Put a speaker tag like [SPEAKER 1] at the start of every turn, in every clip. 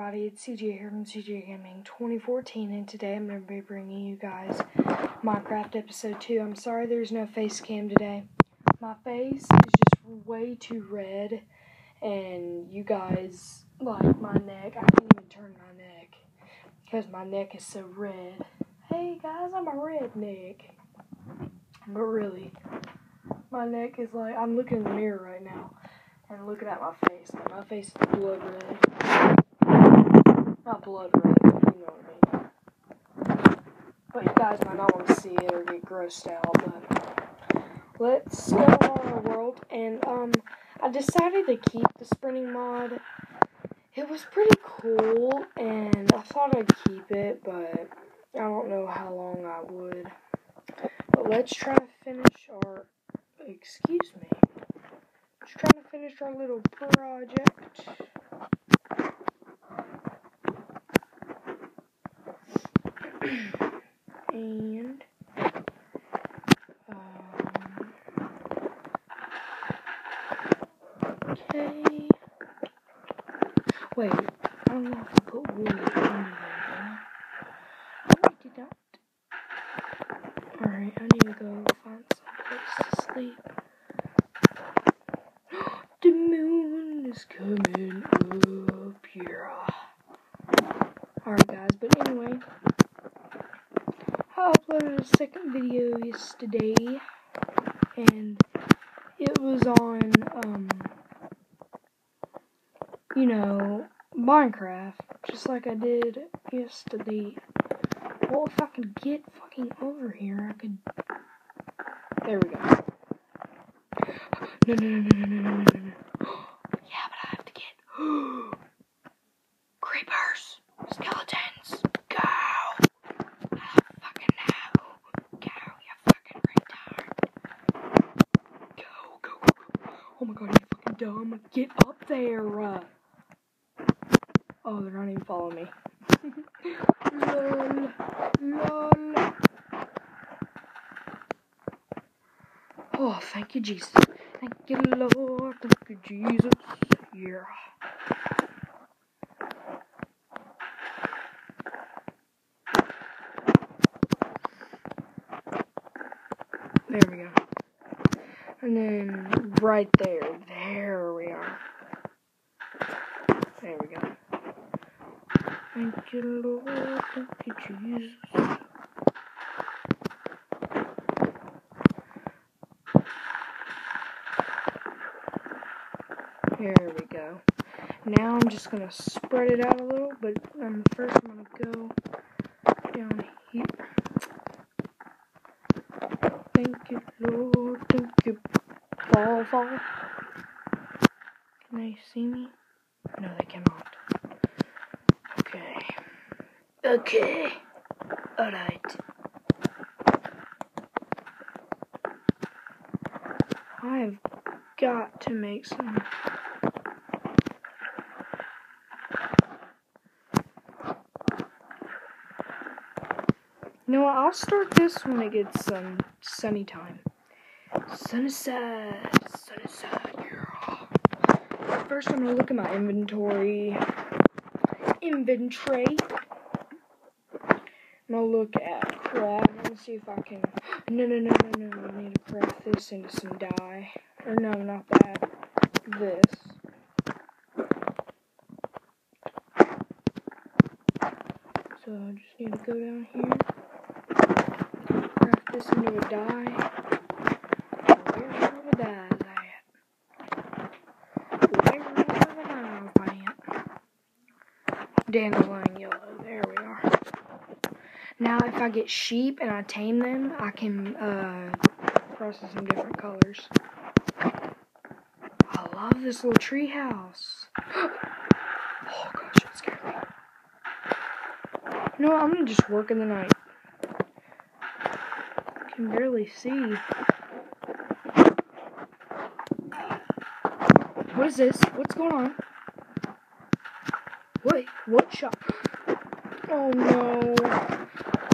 [SPEAKER 1] everybody, it's CJ here from CJ Gaming 2014 and today I'm going to be bringing you guys Minecraft episode 2. I'm sorry there's no face cam today. My face is just way too red and you guys like my neck. I can't even turn my neck because my neck is so red. Hey guys, I'm a redneck. But really, my neck is like, I'm looking in the mirror right now and looking at my face. Like my face is blood red. Not blood red, you know what I mean. But you guys might not want to see it or get grossed out, but let's go on our world. And um I decided to keep the sprinting mod. It was pretty cool and I thought I'd keep it, but I don't know how long I would. But let's try to finish our excuse me. Let's try to finish our little project. and um, okay. Wait, I don't know if I put wood in there. No, I did not. Alright, I need to go find some place to sleep. the moon is coming up here. Alright, guys, but anyway. I uploaded a second video yesterday, and it was on, um, you know, Minecraft, just like I did yesterday. Well, if I could get fucking over here, I could. There we go. No, no, no, no, no, no, no, no, no. Yeah, but I have to get creepers, skeletons, go. I fucking know. Go, you fucking retard. Go, go, go, go. Oh my god, you fucking dumb. Get up there. Uh. Oh, they're not even following me. lol. Lol. Oh, thank you, Jesus. You, Lord. Thank you, Jesus. Yeah. There we go. And then right there, there we are. There we go. Thank you, Lord. Thank you, Jesus. There we go. Now I'm just gonna spread it out a little, but um, first I'm gonna go down here. Thank you, Lord. Thank you. Fall, fall. Can they see me? No, they cannot. Okay. Okay. Alright. I've got to make some. Know? I'll start this when it gets some sunny time. Sunny side, yeah. First, I'm gonna look at my inventory. Inventory. I'm gonna look at craft. Gonna see if I can. No, no, no, no, no. I need to craft this into some dye. Or no, not that. This. So I just need to go down here. Craft this into a dye. Where's all the dyes at? Where's all the dyes at? Dandelion yellow. There we are. Now, if I get sheep and I tame them, I can uh, process some different colors. I love this little tree house. Oh gosh, it scared me. Know? I'm gonna just work in the night. I can barely see. What is this? What's going on? Wait, what shot? Oh no.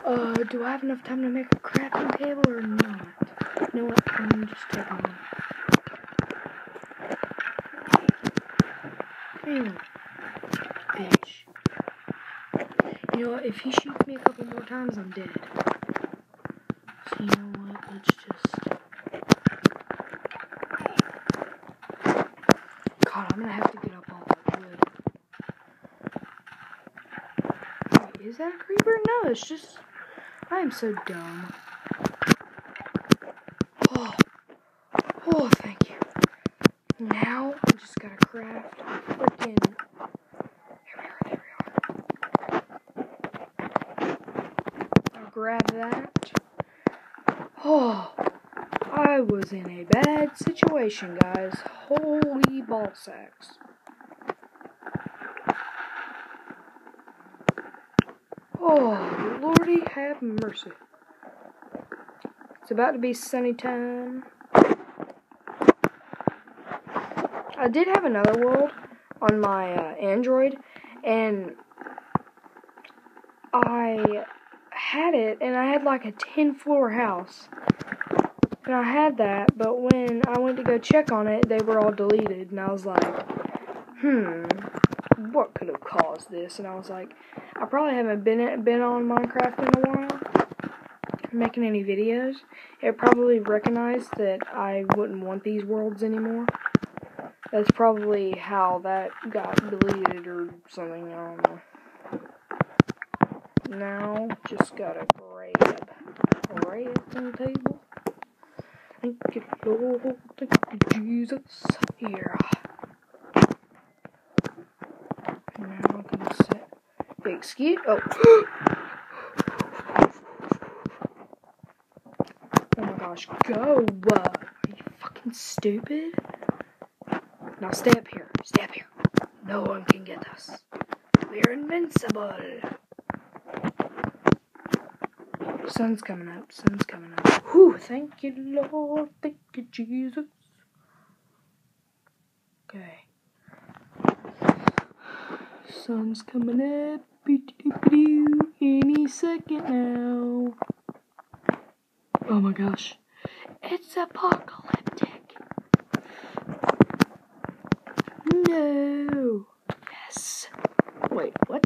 [SPEAKER 1] Uh, do I have enough time to make a crafting table or not? You know what? I'm just take one. Damn. Bitch. You know what? If he shoots me a couple more times, I'm dead. So you know what? Let's just. God, I'm gonna have to get up all that wood. Wait, is that a creeper? No, it's just. I am so dumb. Oh, oh, thank you. Now I just gotta craft freaking. Grab that. Oh, I was in a bad situation, guys. Holy ball sacks. Oh, Lordy have mercy. It's about to be sunny time. I did have another world on my uh, Android, and I had it, and I had like a 10 floor house. And I had that, but when I went to go check on it, they were all deleted, and I was like, hmm, what could have caused this? And I was like, I probably haven't been been on Minecraft in a while, making any videos. It probably recognized that I wouldn't want these worlds anymore. That's probably how that got deleted or something. I don't know. Now, just gotta grab, grab the table. Thank you, Lord. Thank you, Jesus. Here. Now I'm gonna set. Excuse. Oh. oh my gosh, go! Uh, are you fucking stupid? Now stay up here. Stay up here. No one can get us. We're invincible. Sun's coming up. Sun's coming up. Whew, thank you, Lord. Thank you, Jesus. Okay. Sun's coming up. Any second now. Oh my gosh. It's apocalyptic. No. Yes. Wait, what?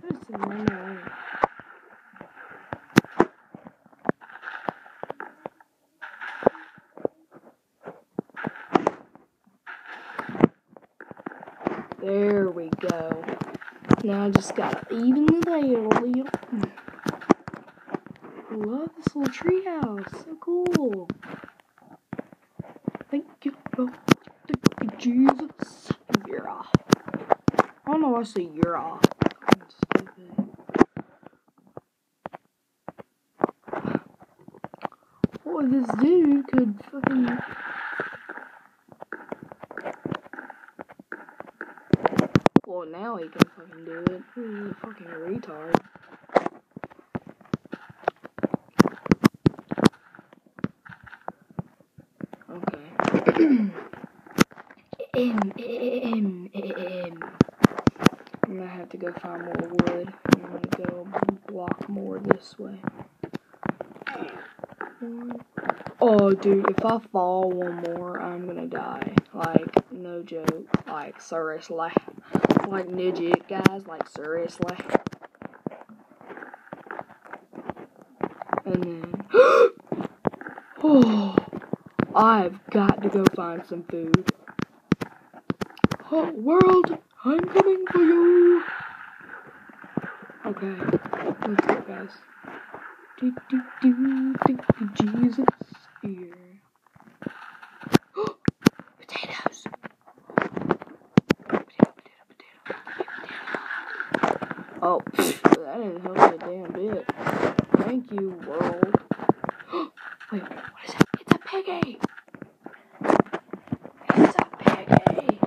[SPEAKER 1] What is the name? There we go. Now I just gotta even the layer. Love this little treehouse. So cool. Thank you, Lord. Thank you, Jesus. Yeah. I don't know why I say yeah. I'm stupid. This dude could fucking. Now he can fucking do it. He's a fucking retard. Okay. I'm gonna have to go find more wood. I'm gonna go block more this way. Oh, dude, if I fall one more, I'm gonna die. Like, no joke. Like, seriously. Like, legit, guys. Like, seriously. And then. oh, I've got to go find some food. Oh, world, I'm coming for you. Okay, let's go, guys. Do, do, do, you, Jesus. Here. Oh, that didn't help a damn bit. Thank you, world. Wait, what is that? It's a piggy. It's a piggy.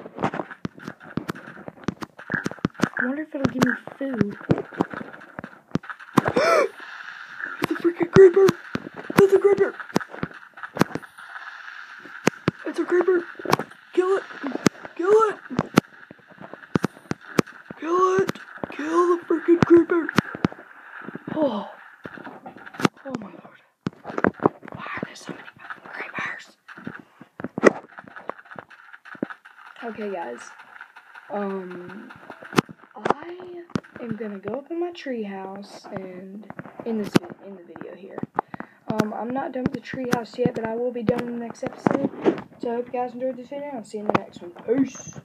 [SPEAKER 1] I wonder if it'll give me food. it's a freaking creeper! It's a creeper! It's a creeper! Kill it! Kill it! Kill it! Kill the freaking creeper! Oh. Oh my lord. Why are there so many fucking creepers? Okay, guys. Um, I am gonna go up in my treehouse and in this in the video here. Um, I'm not done with the treehouse yet, but I will be done in the next episode. So I hope you guys enjoyed this video. I'll see you in the next one. Peace.